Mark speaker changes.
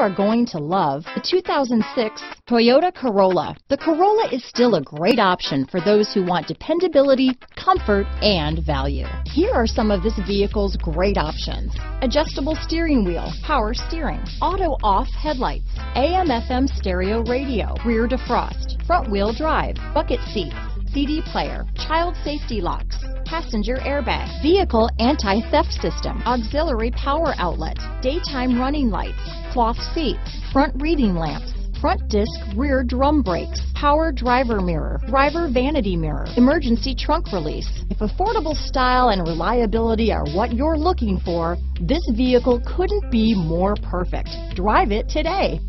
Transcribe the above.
Speaker 1: are going to love the 2006 Toyota Corolla. The Corolla is still a great option for those who want dependability, comfort, and value. Here are some of this vehicle's great options. Adjustable steering wheel, power steering, auto off headlights, AM FM stereo radio, rear defrost, front wheel drive, bucket seats, CD player, child safety locks, passenger airbag, vehicle anti-theft system, auxiliary power outlet, daytime running lights, cloth seats, front reading lamps, front disc rear drum brakes, power driver mirror, driver vanity mirror, emergency trunk release. If affordable style and reliability are what you're looking for, this vehicle couldn't be more perfect. Drive it today.